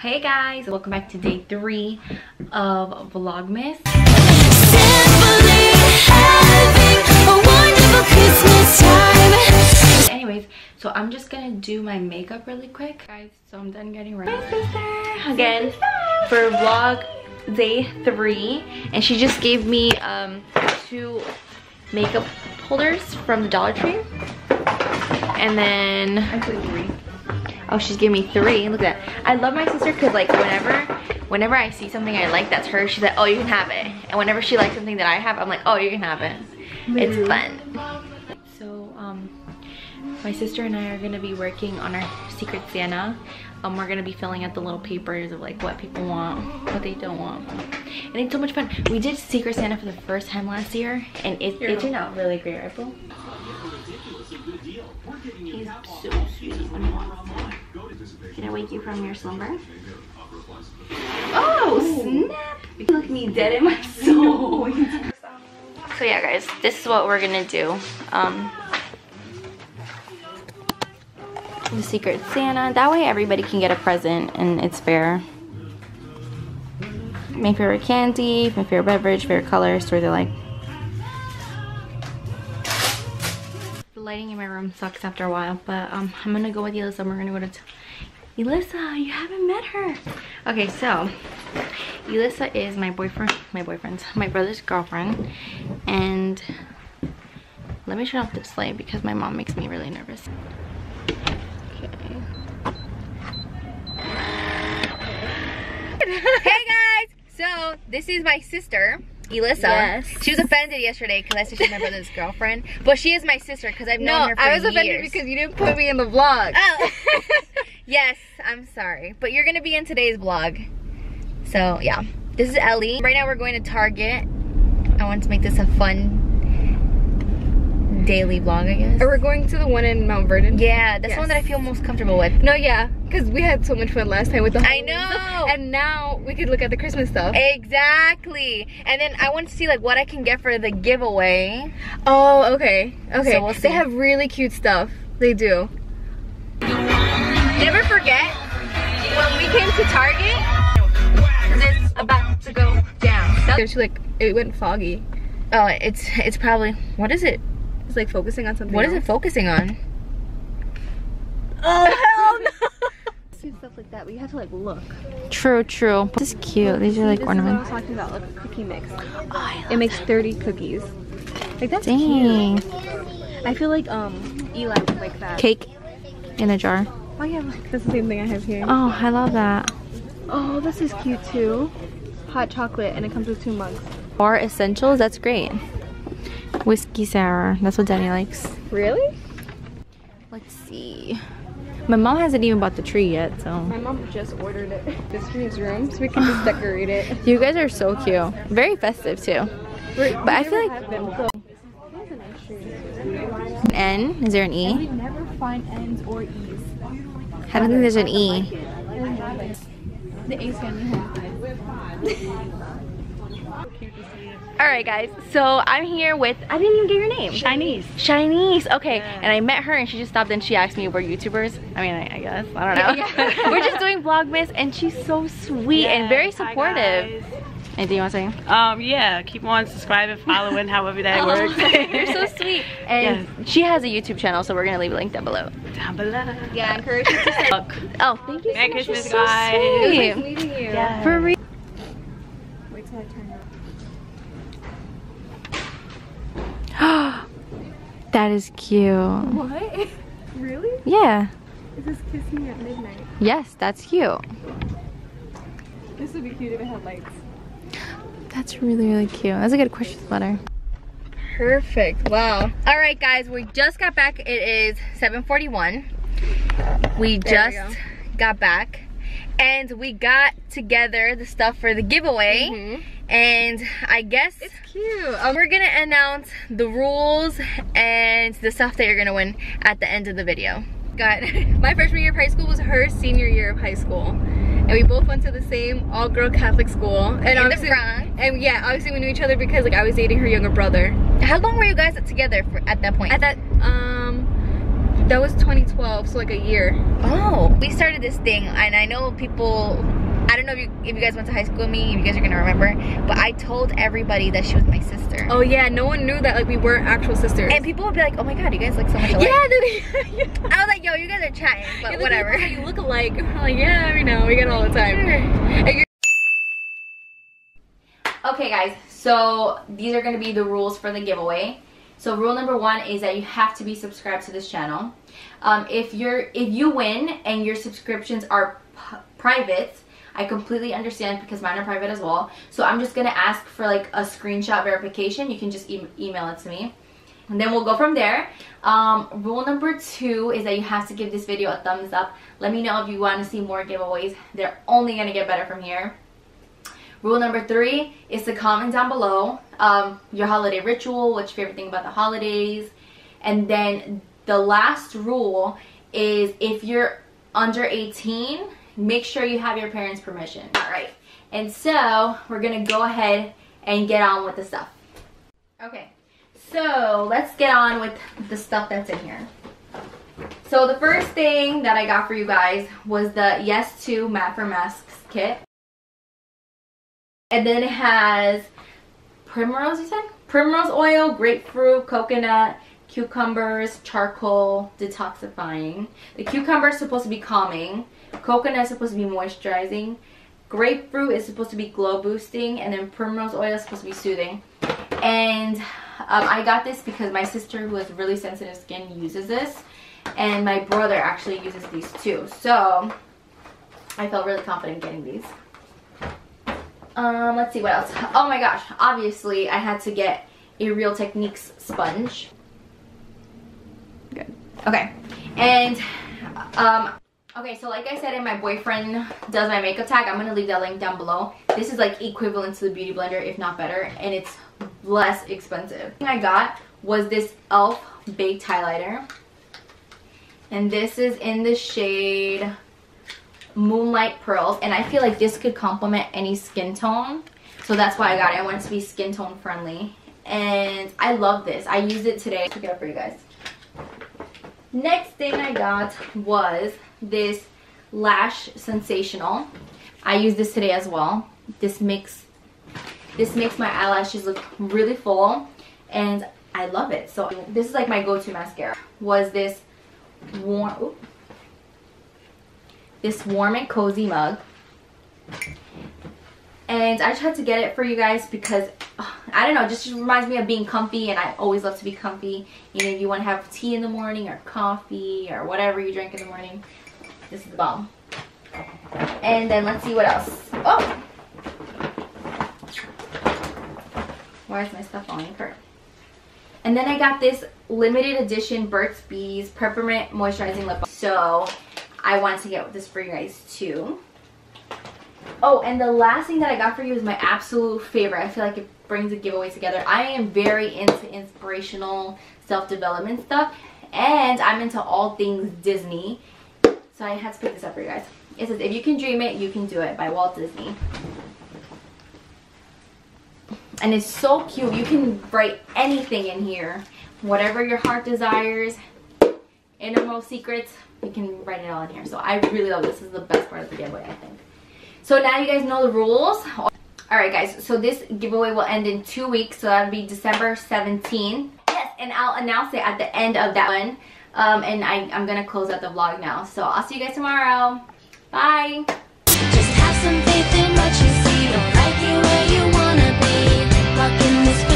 Hey guys, welcome back to day three of Vlogmas. Anyways, so I'm just gonna do my makeup really quick. Guys, so I'm done getting ready. Again, for vlog day three. And she just gave me um, two makeup holders from the Dollar Tree. And then... Actually three. Oh, she's giving me three. Look at that. I love my sister because like whenever whenever I see something I like that's her, she's like, oh, you can have it. And whenever she likes something that I have, I'm like, oh, you can have it. It's fun. So, um, my sister and I are gonna be working on our Secret Santa. Um, we're gonna be filling out the little papers of like what people want, what they don't want. And it's so much fun. We did Secret Santa for the first time last year, and it, it turned out really great, right, Boo? He's so sweet. Did I wake you from your slumber? Oh, snap! You look me dead in my soul. so yeah, guys, this is what we're gonna do. Um, the Secret Santa. That way everybody can get a present and it's fair. My favorite candy, my favorite beverage, favorite color, story they like. Lighting in my room sucks after a while, but um, I'm gonna go with Elissa. We're gonna go to Elissa, you haven't met her. Okay, so Elissa is my boyfriend, my boyfriend's, my brother's girlfriend, and let me turn off the display because my mom makes me really nervous. hey guys! So, this is my sister, Elissa. Yes. She was offended yesterday because I said she's my brother's girlfriend. But she is my sister because I've known No, her for I was years. offended because you didn't put me in the vlog. Oh. yes, I'm sorry. But you're gonna be in today's vlog. So, yeah. This is Ellie. Right now we're going to Target. I want to make this a fun daily vlog, I guess. Or we're going to the one in Mount Vernon. Yeah, that's the one that I feel most comfortable with. No, yeah, because we had so much fun last time with the I know. stuff, And now we could look at the Christmas stuff. Exactly. And then I want to see like what I can get for the giveaway. Oh, okay. Okay. So we'll. They have really cute stuff. They do. Never forget when we came to Target. It's about to go down. It's like it went foggy. Oh, it's it's probably what is it? It's like focusing on something. What is else. it focusing on? Oh hell no! See stuff like that, but you have to like look. True, true. This is cute. These are like this ornaments. Is what I was talking about, like cookie mix. Oh, It makes 30 cookies. Like that's Dang. cute. I feel like um Eli would like that. Cake in a jar. Oh yeah, look, that's the same thing I have here. Oh, I love that. Oh, this is cute too. Hot chocolate, and it comes with two mugs. Bar essentials. That's great. Whiskey sour. That's what Danny likes. Really? Let's see. My mom hasn't even bought the tree yet, so. My mom just ordered it. This for his room, so we can just decorate it. You guys are so cute. Very festive too. but I feel like- An N? Is there an E? never find N's or E's. I don't think there's an E. The A's gonna Alright guys, so I'm here with, I didn't even get your name. Chinese. Chinese, okay. And I met her and she just stopped and she asked me if we're YouTubers. I mean, I, I guess, I don't know. we're just doing Vlogmas and she's so sweet and very Yes, hi, supportive. guys. Anything you want to say? Um, yeah, keep on subscribing, following, however that works. You're so sweet. And she has a YouTube channel, so we're gonna leave a link down below. Down below. Yeah, encourage you to say. Oh, thank you so Merry much. You're Christmas, so guys. sweet. Nice meeting you. Yeah. For real. Wait till I turn it. that is cute. What? really? Yeah. It says kiss me at midnight. Yes, that's cute. This would be cute if it had lights. That's really, really cute. That's a good question letter. Perfect. Wow. All right, guys, we just got back. It is 7:41. We There we just got back, and we got together the stuff for the giveaway. Mhm. And I guess It's cute. Um, we're gonna announce the rules and the stuff that you're gonna win at the end of the video. got my freshman year of high school was her senior year of high school. And we both went to the same all-girl Catholic school. And In the obviously, Bronx. and yeah, obviously we knew each other because like I was dating her younger brother. How long were you guys together for, at that point? At that, um, That was 2012, so like a year. Oh. We started this thing, and I know people, I don't know if you, if you guys went to high school with me, if you guys are gonna remember, but I told everybody that she was my sister. Oh yeah, no one knew that like we weren't actual sisters. And people would be like, oh my god, you guys look so much alike. yeah, they, yeah. I was like, yo, you guys are chatting, but Yeah, the whatever. people that You look alike. I'm like, yeah, we know. We get all the time. And Okay guys, so these are gonna be the rules for the giveaway. So rule number one is that you have to be subscribed to this channel. Um, if you're if you win and your subscriptions are private, I completely understand because mine are private as well. So I'm just gonna ask for like a screenshot verification. You can just e- email it to me. And then we'll go from there. Um, rule number two is that you have to give this video a thumbs up. Let me know if you want to see more giveaways. They're only gonna get better from here. Rule number three is to comment down below um, your holiday ritual, what's your favorite thing about the holidays. And then the last rule is if you're under 18, make sure you have your parents' permission. All right. And so we're going to go ahead and get on with the stuff. Okay. So let's get on with the stuff that's in here. So the first thing that I got for you guys was the Yes to Matte for Masks kit. And then it has primrose, you said? Primrose oil, grapefruit, coconut, cucumbers, charcoal, detoxifying. The cucumber is supposed to be calming. Coconut is supposed to be moisturizing. Grapefruit is supposed to be glow boosting. And then primrose oil is supposed to be soothing. And um, I got this because my sister who has really sensitive skin uses this. And my brother actually uses these too. So I felt really confident getting these. Um, let's see what else. Oh my gosh, obviously I had to get a Real Techniques sponge. Okay. And, um, okay, so like I said, and my boyfriend does my makeup tag, I'm to leave that link down below. This is like equivalent to the Beauty Blender, if not better, and it's less expensive. I got was this e.l.f. Baked Highlighter. And this is in the shade Moonlight Pearls. And I feel like this could complement any skin tone. So that's why I got it. I want it to be skin tone friendly. And I love this. I used it today. Took it up for you guys. Next thing I got was this Lash Sensational. I used this today as well. This makes this makes my eyelashes look really full and I love it. So this is like my go-to mascara. Was this warm this warm and cozy mug. And I just had to get it for you guys because, I don't know, just reminds me of being comfy and I always love to be comfy. You know, if you want to have tea in the morning or coffee or whatever you drink in the morning, this is the bomb. And then let's see what else. Oh! Why is my stuff falling apart? And then I got this limited edition Burt's Bees Peppermint Moisturizing Lip Balm. So I wanted to get this for you guys too. Oh, and the last thing that I got for you is my absolute favorite. I feel like it brings the giveaway together. I am very into inspirational self-development stuff. And I'm into all things Disney. So I had to pick this up for you guys. It says, if you can dream it, you can do it by Walt Disney. And it's so cute. You can write anything in here. Whatever your heart desires, innermost secrets, you can write it all in here. So I really love this. This is the best part of the giveaway, I think. So now you guys know the rules. Alright guys, so this giveaway will end in two weeks, so that'll be December 17. Yes, and I'll announce it at the end of that one. Um, and I, I'm gonna close out the vlog now. So I'll see you guys tomorrow. Bye! Just have some faith in what you see. Don't like you where you wanna be. This